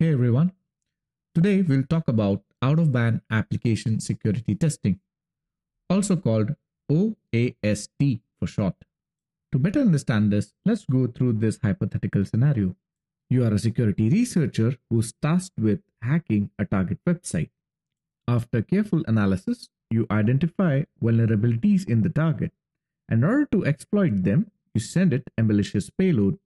Hey everyone. Today we'll talk about out of band application security testing, also called OAST for short. To better understand this, let's go through this hypothetical scenario. You are a security researcher who's tasked with hacking a target website. After careful analysis, you identify vulnerabilities in the target. In order to exploit them, you send it a malicious payload.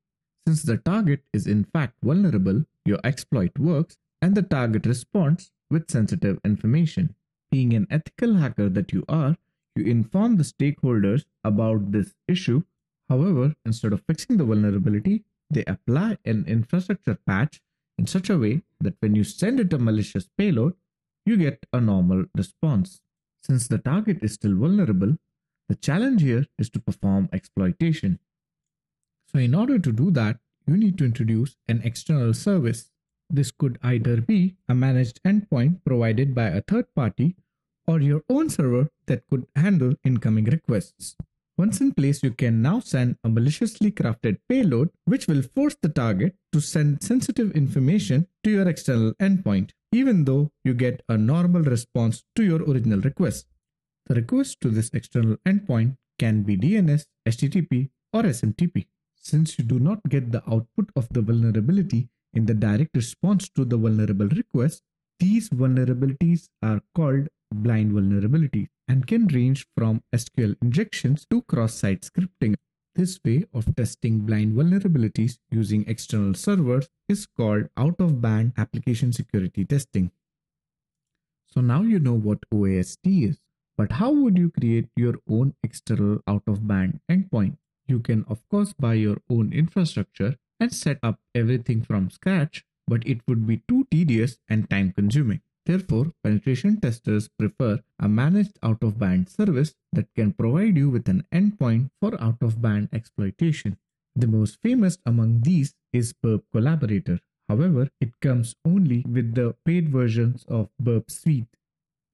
Since the target is in fact vulnerable, your exploit works and the target responds with sensitive information. Being an ethical hacker that you are, you inform the stakeholders about this issue. However, instead of fixing the vulnerability, they apply an infrastructure patch in such a way that when you send it a malicious payload, you get a normal response. Since the target is still vulnerable, the challenge here is to perform exploitation. So in order to do that, you need to introduce an external service. This could either be a managed endpoint provided by a third party or your own server that could handle incoming requests. Once in place, you can now send a maliciously crafted payload which will force the target to send sensitive information to your external endpoint, even though you get a normal response to your original request. The request to this external endpoint can be DNS, HTTP, or SMTP. Since you do not get the output of the vulnerability in the direct response to the vulnerable request, these vulnerabilities are called blind vulnerabilities and can range from SQL injections to cross-site scripting. This way of testing blind vulnerabilities using external servers is called out-of-band application security testing. So now you know what OAST is, but how would you create your own external out-of-band endpoint? You can of course buy your own infrastructure and set up everything from scratch, but it would be too tedious and time consuming. Therefore, penetration testers prefer a managed out of band service that can provide you with an endpoint for out of band exploitation. The most famous among these is Burp Collaborator. However, it comes only with the paid versions of Burp Suite.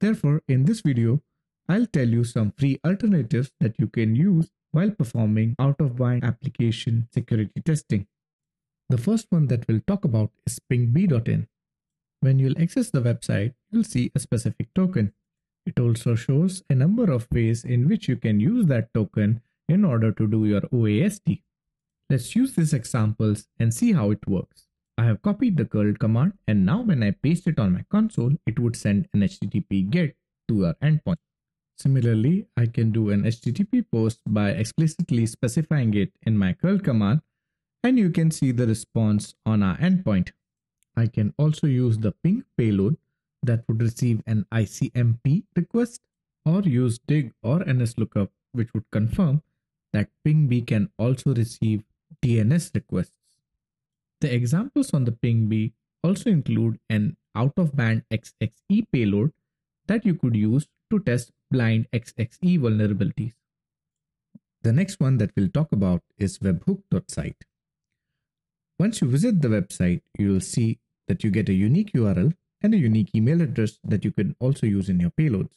Therefore, in this video, I'll tell you some free alternatives that you can use while performing out of band application security testing. The first one that we'll talk about is pingb.in. When you'll access the website, you'll see a specific token. It also shows a number of ways in which you can use that token in order to do your OAST. Let's use these examples and see how it works. I have copied the curl command and now when I paste it on my console, it would send an HTTP GET to our endpoint. Similarly, I can do an HTTP post by explicitly specifying it in my curl command and you can see the response on our endpoint. I can also use the ping payload that would receive an ICMP request or use dig or NSLOOKUP which would confirm that pingb can also receive DNS requests. The examples on the pingb also include an out-of-band XXE payload that you could use to test blind XXE vulnerabilities. The next one that we'll talk about is webhook.site. Once you visit the website, you will see that you get a unique URL and a unique email address that you can also use in your payloads.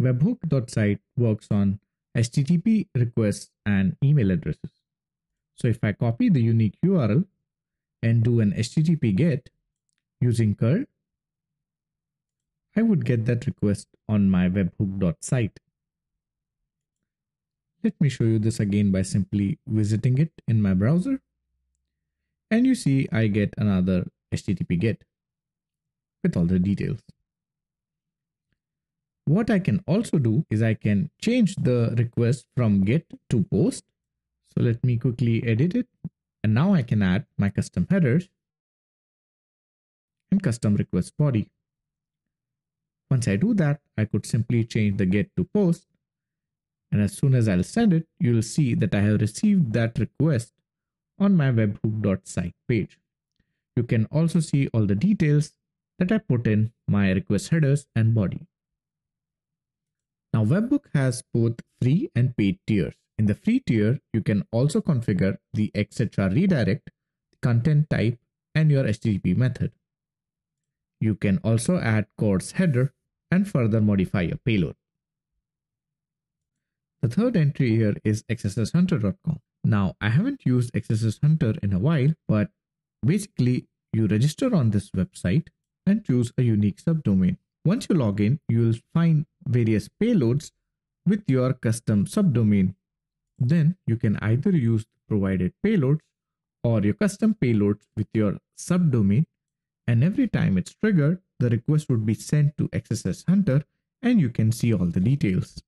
Webhook.site works on HTTP requests and email addresses. So if I copy the unique URL and do an HTTP GET using curl, I would get that request on my webhook.site. Let me show you this again by simply visiting it in my browser and you see I get another HTTP GET with all the details. What I can also do is I can change the request from GET to POST. So let me quickly edit it. And now I can add my custom headers and custom request body. Once I do that, I could simply change the GET to POST. And as soon as I'll send it, you'll see that I have received that request on my webhook.site page. You can also see all the details that I put in my request headers and body. Now Webhook has both free and paid tiers. In the free tier, you can also configure the etc redirect, content type, and your HTTP method. You can also add CORS header and further modify your payload. The third entry here is XSSHunter.com. Now, I haven't used XSS Hunter in a while, but basically You register on this website and choose a unique subdomain. Once you log in, you will find various payloads with your custom subdomain. Then you can either use provided payloads or your custom payloads with your subdomain and every time it's triggered, the request would be sent to XSS Hunter and you can see all the details.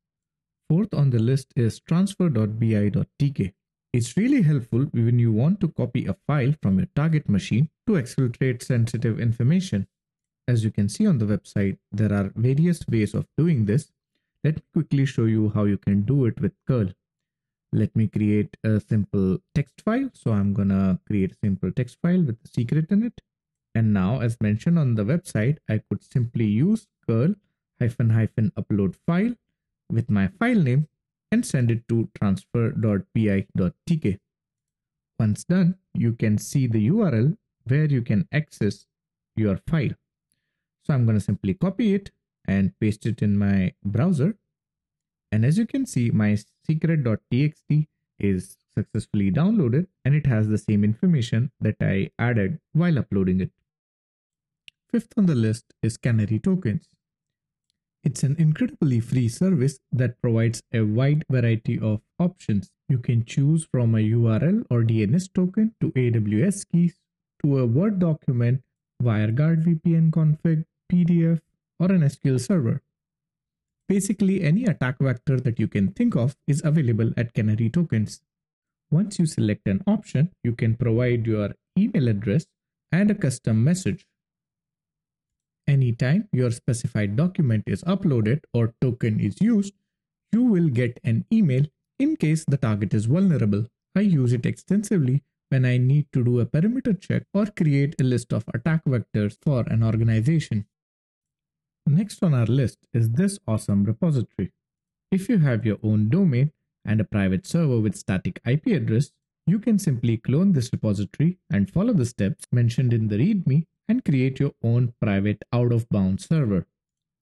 Fourth on the list is transfer.bi.tk. It's really helpful when you want to copy a file from your target machine to exfiltrate sensitive information. As you can see on the website, there are various ways of doing this. Let me quickly show you how you can do it with curl. Let me create a simple text file. So I'm gonna create a simple text file with the secret in it. And now as mentioned on the website, I could simply use curl hyphen hyphen upload file with my file name and send it to transfer.bi.tk. Once done, you can see the URL where you can access your file. So I'm going to simply copy it and paste it in my browser. And as you can see, my secret.txt is successfully downloaded and it has the same information that I added while uploading it. Fifth on the list is Canary Tokens. It's an incredibly free service that provides a wide variety of options. You can choose from a URL or DNS token to AWS keys to a Word document, WireGuard VPN config, PDF, or an SQL server. Basically, any attack vector that you can think of is available at Canary Tokens. Once you select an option, you can provide your email address and a custom message. Anytime your specified document is uploaded or token is used, you will get an email in case the target is vulnerable. I use it extensively when I need to do a perimeter check or create a list of attack vectors for an organization. Next on our list is this awesome repository. If you have your own domain and a private server with static IP address, you can simply clone this repository and follow the steps mentioned in the README and create your own private out of bounds server.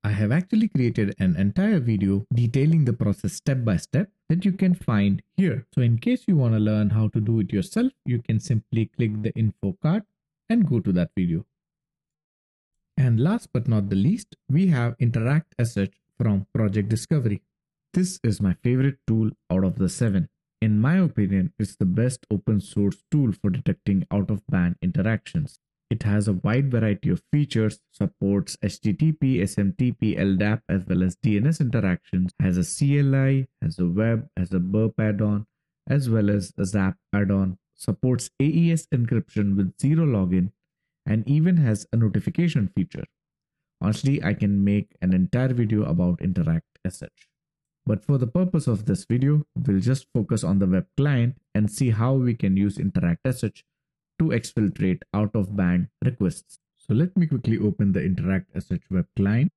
I have actually created an entire video detailing the process step by step that you can find here. So in case you want to learn how to do it yourself, you can simply click the info card and go to that video. And last but not the least, we have Interact SH from Project Discovery. This is my favorite tool out of the seven. In my opinion, it's the best open source tool for detecting out of band interactions. It has a wide variety of features, supports HTTP, SMTP, LDAP, as well as DNS interactions, has a CLI, has a web, has a burp add-on, as well as a ZAP add-on, supports AES encryption with zero login, and even has a notification feature. Honestly, I can make an entire video about Interact SH. But for the purpose of this video, we'll just focus on the web client and see how we can use Interact SH to exfiltrate out of band requests. So let me quickly open the Interact SH web client.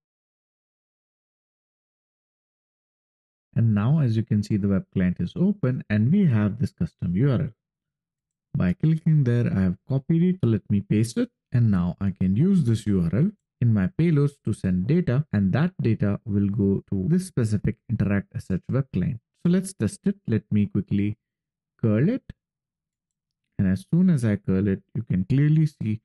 And now as you can see the web client is open and we have this custom URL. By clicking there I have copied it so let me paste it and now I can use this URL in my payloads to send data and that data will go to this specific Interact SH web client. So let's test it. Let me quickly curl it and as soon as I curl it, you can clearly see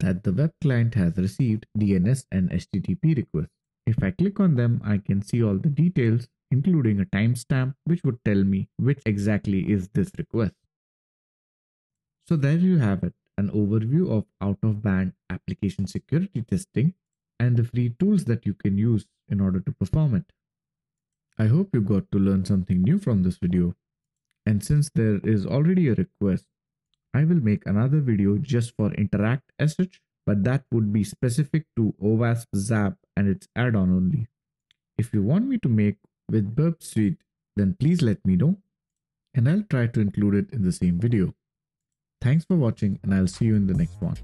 that the web client has received DNS and HTTP requests. If I click on them, I can see all the details, including a timestamp, which would tell me which exactly is this request. So there you have it, an overview of out-of-band application security testing and the free tools that you can use in order to perform it. I hope you got to learn something new from this video. And since there is already a request I will make another video just for Interact SH, but that would be specific to OWASP ZAP and its add-on only. If you want me to make with Burp Suite, then please let me know and I'll try to include it in the same video. Thanks for watching and I'll see you in the next one.